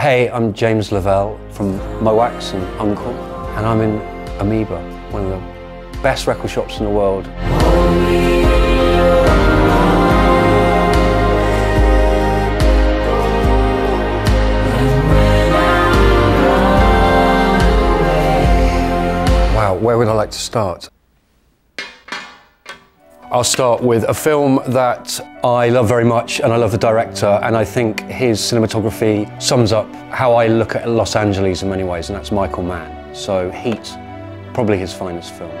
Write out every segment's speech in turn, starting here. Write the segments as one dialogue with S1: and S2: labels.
S1: Hey, I'm James Lavelle from Mo' Wax and UNKLE, and I'm in Amoeba, one of the best record shops in the world. Wow, where would I like to start? I'll start with a film that I love very much and I love the director and I think his cinematography sums up how I look at Los Angeles in many ways and that's Michael Mann. So Heat, probably his finest film.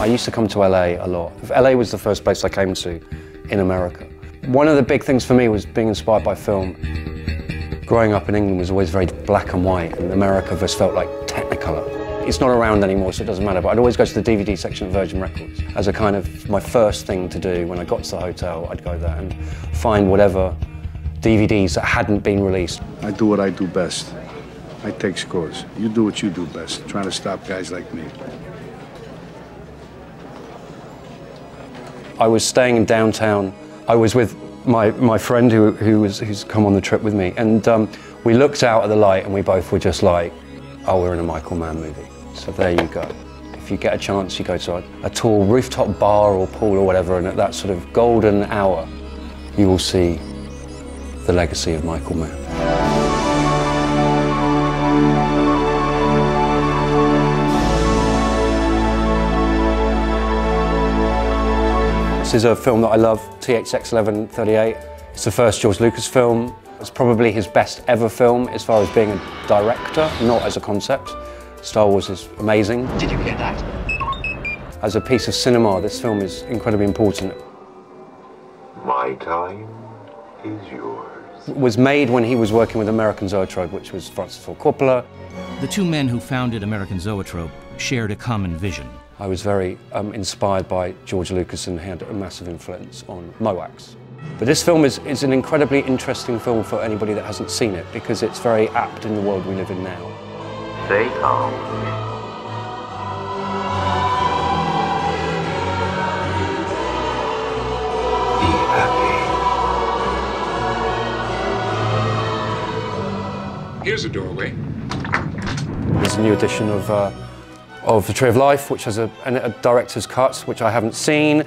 S1: I used to come to LA a lot. LA was the first place I came to in America. One of the big things for me was being inspired by film. Growing up in England was always very black and white, and America just felt like Technicolor. It's not around anymore, so it doesn't matter, but I'd always go to the DVD section of Virgin Records as a kind of my first thing to do. When I got to the hotel, I'd go there and find whatever DVDs that hadn't been released.
S2: I do what I do best. I take scores. You do what you do best, trying to stop guys like me.
S1: I was staying in downtown. I was with my, my friend who, who was, who's come on the trip with me, and um, we looked out at the light and we both were just like, oh, we're in a Michael Mann movie. So there you go. If you get a chance, you go to a, a tall rooftop bar or pool or whatever, and at that sort of golden hour, you will see the legacy of Michael Mann. This is a film that I love, THX 1138. It's the first George Lucas film. It's probably his best ever film as far as being a director, not as a concept. Star Wars is amazing.
S3: Did you hear that?
S1: As a piece of cinema, this film is incredibly important.
S4: My time is yours.
S1: It was made when he was working with American Zoetrope, which was Francis Ford Coppola.
S5: The two men who founded American Zoetrope shared a common vision.
S1: I was very um, inspired by George Lucas and had a massive influence on Mo' Wax. But this film is, is an incredibly interesting film for anybody that hasn't seen it because it's very apt in the world we live in now.
S4: Stay calm. Be happy.
S6: Here's a doorway.
S1: There's a new edition of, uh, of The Tree of Life, which has a, a, director's cut, which I haven't seen.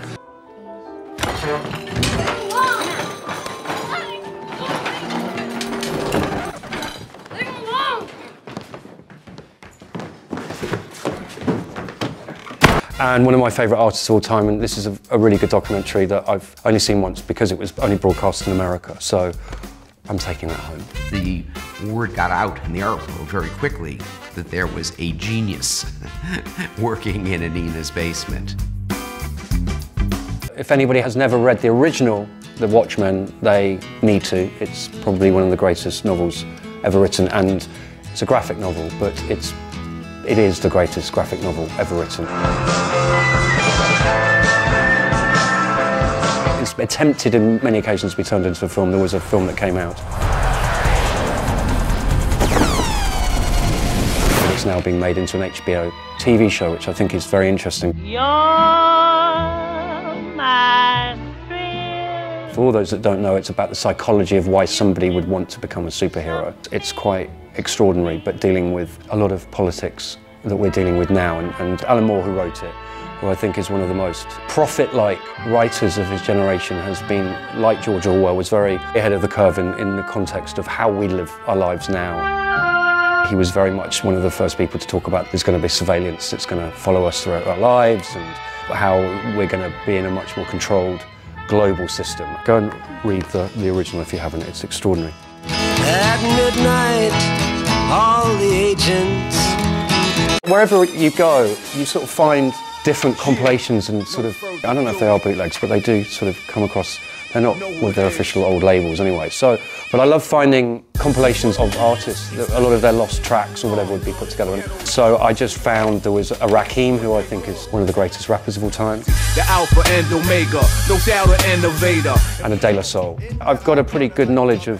S1: And one of my favourite artists of all time, and this is a, a really good documentary that I've only seen once because it was only broadcast in America. So I'm taking that home.
S7: the word got out in the art world very quickly that there was a genius working in Annina's basement.
S1: If anybody has never read the original, The Watchmen, they need to. It's probably one of the greatest novels ever written, and it's a graphic novel, but it's it is the greatest graphic novel ever written. It's attempted in many occasions to be turned into a film. There was a film that came out. It's now being made into an HBO TV show, which I think is very interesting. For all those that don't know, it's about the psychology of why somebody would want to become a superhero. It's quite extraordinary, but dealing with a lot of politics that we're dealing with now. And, and Alan Moore, who wrote it, who I think is one of the most prophet-like writers of his generation, has been, like George Orwell, was very ahead of the curve in, in the context of how we live our lives now. He was very much one of the first people to talk about there's going to be surveillance that's going to follow us throughout our lives and how we're going to be in a much more controlled global system. Go and read the, the original if you haven't, it's extraordinary.
S8: At midnight, all the agents
S1: Wherever you go, you sort of find different compilations and sort of, I don't know if they are bootlegs, but they do sort of come across, they're not with their official old labels anyway. So, but I love finding compilations of artists, that a lot of their lost tracks or whatever would be put together. And so I just found there was a Rakim, who I think is one of the greatest rappers of all time,
S9: The Alpha and Omega, no doubt an innovator.
S1: and a De La Soul. I've got a pretty good knowledge of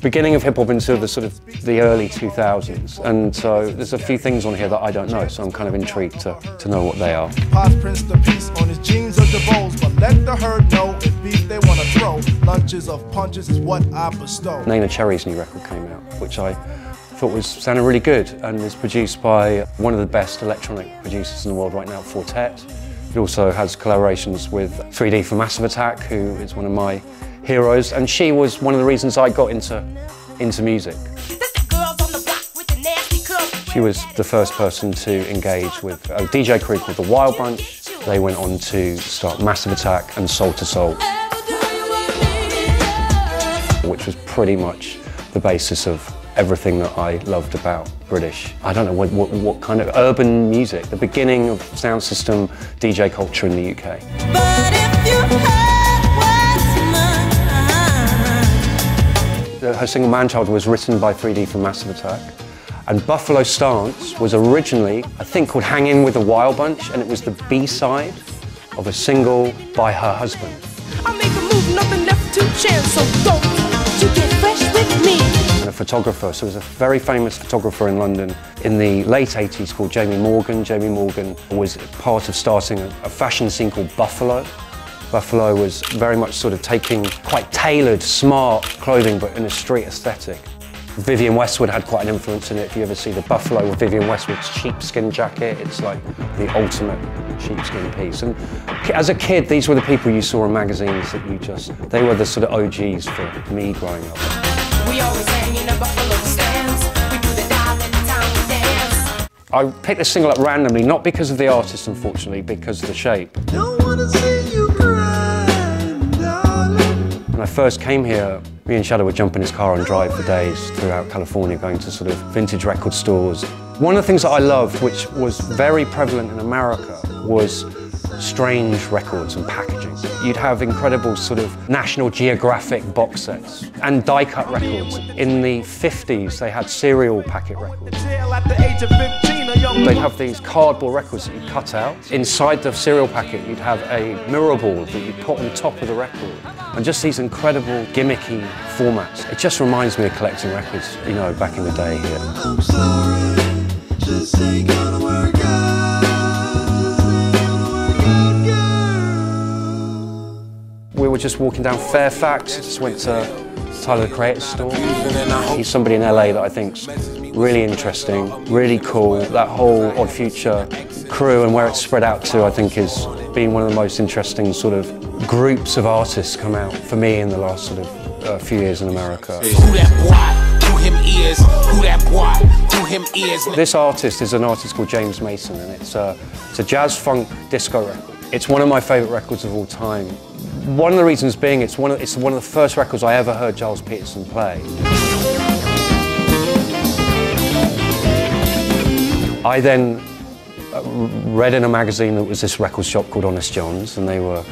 S1: beginning of hip hop into the sort of the early 2000s. And so there's a few things on here that I don't know, so I'm kind of intrigued to, to know what they are.
S3: Pots prints the piece on his jeans or the bowls, but let the herd know if beef they wanna throw. Lunches of punches is what I bestow.
S1: Cherry's new record came out, which I thought was sounded really good and is produced by one of the best electronic producers in the world right now, Four Tet. It also has collaborations with 3D for Massive Attack, who is one of my heroes, and she was one of the reasons I got into, into music. She was the first person to engage with a DJ crew called The Wild Bunch. They went on to start Massive Attack and Soul to Soul, which was pretty much the basis of everything that I loved about British. I don't know what, what, what, kind of urban music, the beginning of sound system DJ culture in the UK. Her single Man-Child was written by 3D for Massive Attack. And Buffalo Stance was originally, I think, called Hang In With the Wild Bunch, and it was the B-side of a single by her husband. I make a move, nothing left to chance, so don't you get fresh with me. And a photographer, so there was a very famous photographer in London in the late 80s called Jamie Morgan. Jamie Morgan was part of starting a, a fashion scene called Buffalo. Buffalo was very much sort of taking quite tailored, smart clothing, but in a street aesthetic. Vivienne Westwood had quite an influence in it. If you ever see the Buffalo with Vivienne Westwood's sheepskin jacket, it's like the ultimate sheepskin piece. And as a kid, these were the people you saw in magazines that you just, they were the sort of OGs for me growing up. We always hang in the Buffalo stance. We do the town dance. I picked this single up randomly, not because of the artist, unfortunately, because of the shape. When I first came here, me and Shadow would jump in his car and drive for days throughout California, going to sort of vintage record stores. One of the things that I loved, which was very prevalent in America, was strange records and packaging. You'd have incredible sort of National Geographic box sets and die-cut records. In the 50s, they had cereal packet records. They'd have these cardboard records that you cut out. Inside the cereal packet, you'd have a mirror ball that you put on top of the record. And just these incredible gimmicky formats. It just reminds me of collecting records, you know, back in the day here. We were just walking down Fairfax, just went to Tyler the Creator store. He's somebody in LA that I think's really interesting, really cool. That whole Odd Future crew and where it's spread out to, I think, is been one of the most interesting sort of groups of artists come out for me in the last sort of uh, few years in America. This artist is an artist called James Mason and it's a, it's a jazz funk disco record. It's one of my favourite records of all time. One of the reasons being it's one of, it's one of the first records I ever heard Gilles Peterson play. I then uh, read in a magazine that was this record shop called Honest Jon's and they were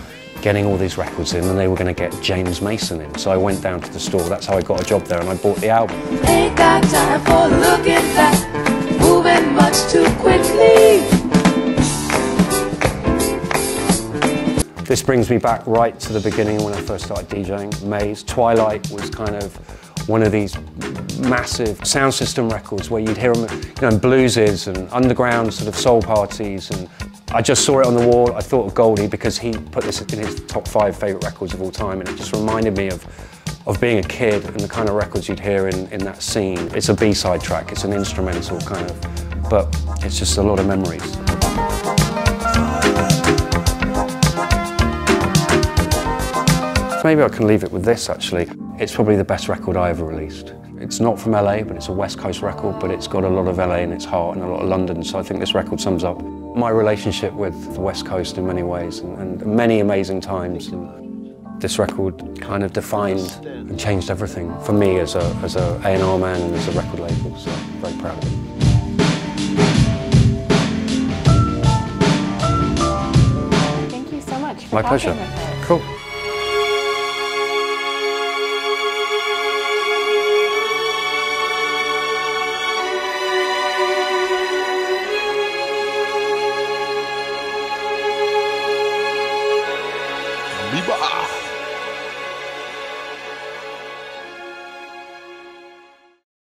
S1: getting all these records in and they were going to get James Mason in. So I went down to the store, that's how I got a job there and I bought the album. Ain't got time for looking back, moving much too quickly. This brings me back right to the beginning when I first started DJing. Maze, Twilight was kind of one of these massive sound system records where you'd hear them you know, in blueses and underground sort of soul parties and I just saw it on the wall, I thought of Goldie because he put this in his top five favourite records of all time and it just reminded me of of being a kid and the kind of records you'd hear in, in that scene. It's a B-side track, it's an instrumental kind of, but it's just a lot of memories. Maybe I can leave it with this actually. It's probably the best record I ever released. It's not from LA, but it's a West Coast record, but it's got a lot of LA in its heart and a lot of London, so I think this record sums up my relationship with the West Coast in many ways and, and many amazing times. And this record kind of defined and changed everything for me as a, as a A&R man and as a record label, so I'm very proud of it.
S6: Thank you so much
S1: My pleasure. Cool.